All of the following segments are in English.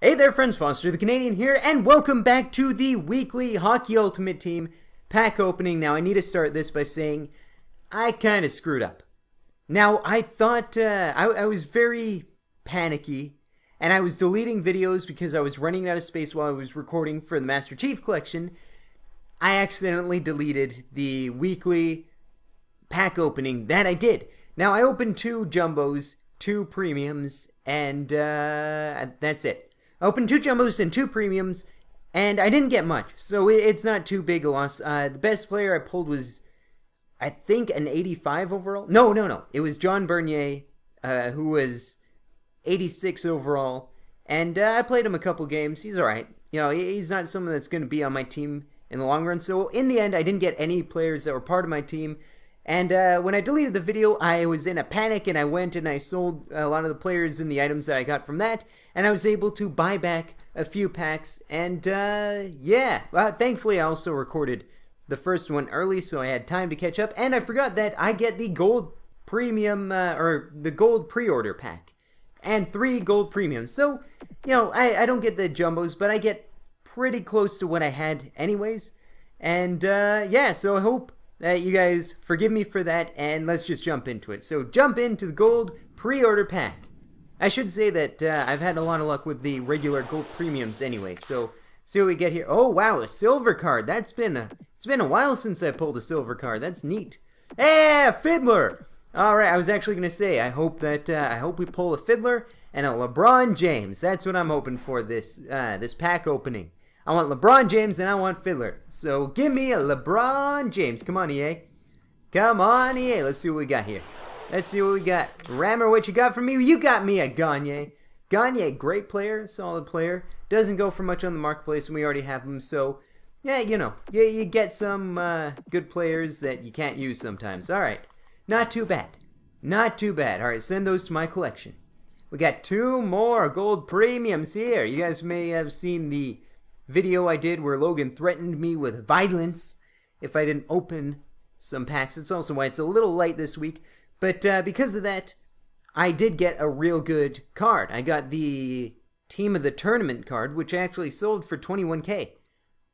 Hey there, friends, Foster the Canadian here, and welcome back to the weekly Hockey Ultimate Team pack opening. Now, I need to start this by saying I kind of screwed up. Now, I thought uh, I, I was very panicky, and I was deleting videos because I was running out of space while I was recording for the Master Chief Collection. I accidentally deleted the weekly pack opening that I did. Now, I opened two jumbos, two premiums, and uh, that's it. I opened two jumbos and two premiums, and I didn't get much, so it's not too big a loss. Uh, the best player I pulled was, I think, an 85 overall. No, no, no. It was John Bernier, uh, who was 86 overall, and uh, I played him a couple games. He's all right. You know, he's not someone that's going to be on my team in the long run. So in the end, I didn't get any players that were part of my team. And uh, when I deleted the video, I was in a panic and I went and I sold a lot of the players and the items that I got from that. And I was able to buy back a few packs. And uh, yeah, uh, thankfully I also recorded the first one early so I had time to catch up. And I forgot that I get the gold premium uh, or the gold pre-order pack and three gold premiums. So, you know, I, I don't get the jumbos, but I get pretty close to what I had anyways. And uh, yeah, so I hope uh, you guys forgive me for that, and let's just jump into it. So jump into the gold pre-order pack. I should say that uh, I've had a lot of luck with the regular gold premiums anyway. So see what we get here. Oh wow, a silver card. That's been a it's been a while since I pulled a silver card. That's neat. Hey, Fiddler. All right, I was actually gonna say I hope that uh, I hope we pull a Fiddler and a LeBron James. That's what I'm hoping for this uh, this pack opening. I want LeBron James and I want Fiddler. So give me a LeBron James. Come on, EA. Come on, EA. Let's see what we got here. Let's see what we got. Rammer, what you got for me? You got me a Gagne. Gagne, great player, solid player. Doesn't go for much on the marketplace, and we already have him. So, yeah, you know, you, you get some uh, good players that you can't use sometimes. All right, not too bad. Not too bad. All right, send those to my collection. We got two more gold premiums here. You guys may have seen the video I did where Logan threatened me with violence if I didn't open some packs. It's also why it's a little light this week. But uh, because of that, I did get a real good card. I got the Team of the Tournament card, which actually sold for 21k.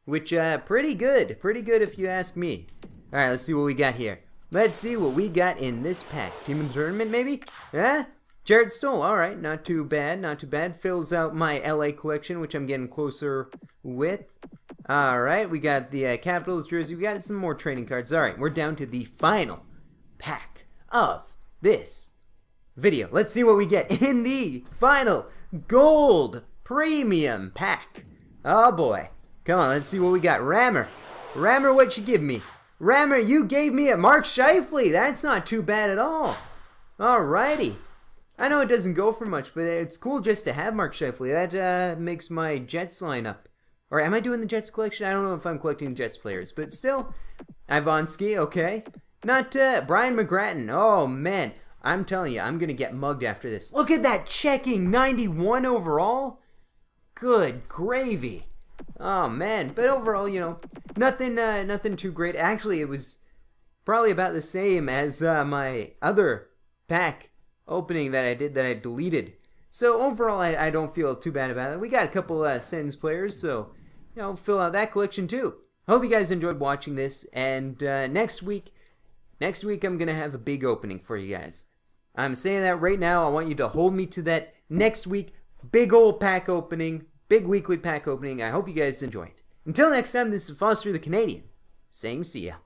Which, uh, pretty good. Pretty good if you ask me. Alright, let's see what we got here. Let's see what we got in this pack. Team of the Tournament, maybe? Yeah? Jarrett Stoll, alright, not too bad, not too bad. Fills out my LA collection, which I'm getting closer with. Alright, we got the uh, Capitals jersey. We got some more trading cards. Alright, we're down to the final pack of this video. Let's see what we get in the final gold premium pack. Oh boy. Come on, let's see what we got. Rammer. Rammer, what you give me? Rammer, you gave me a Mark Scheifele. That's not too bad at all. Alrighty. I know it doesn't go for much, but it's cool just to have Mark Scheifele. That uh, makes my Jets lineup. Or am I doing the Jets collection? I don't know if I'm collecting Jets players, but still, Ivonsky, okay. Not uh, Brian McGrattan. Oh man, I'm telling you, I'm gonna get mugged after this. Look at that checking 91 overall. Good gravy. Oh man, but overall, you know, nothing, uh, nothing too great. Actually, it was probably about the same as uh, my other pack opening that I did that I deleted. So overall, I, I don't feel too bad about it. We got a couple uh, Sens players, so you know, fill out that collection too. Hope you guys enjoyed watching this, and uh, next week, next week I'm gonna have a big opening for you guys. I'm saying that right now. I want you to hold me to that next week. Big old pack opening, big weekly pack opening. I hope you guys enjoy it. Until next time, this is Foster the Canadian saying see ya.